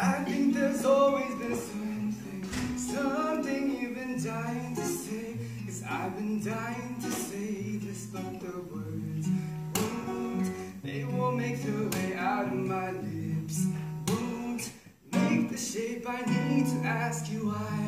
I think there's always been something, something you've been dying to say. Cause I've been dying to say this, but the words won't. They won't make their way out of my lips. Won't make the shape I need to ask you why.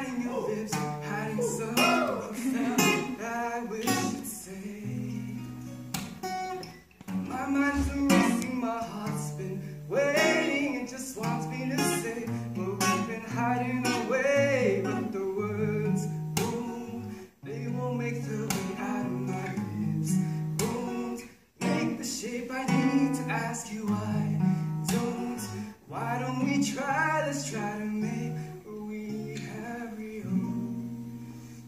why don't why don't we try? Let's try to make what we have real.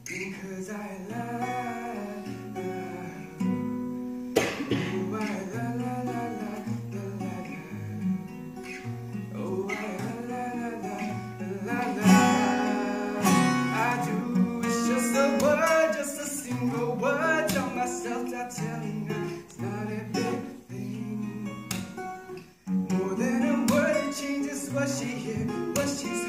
Because I love. Oh, I la la la la la la. Oh, I la la la la la la. I do. It's just a word, just a single word. Tell myself that telling her it's not everything. was she here? Was she?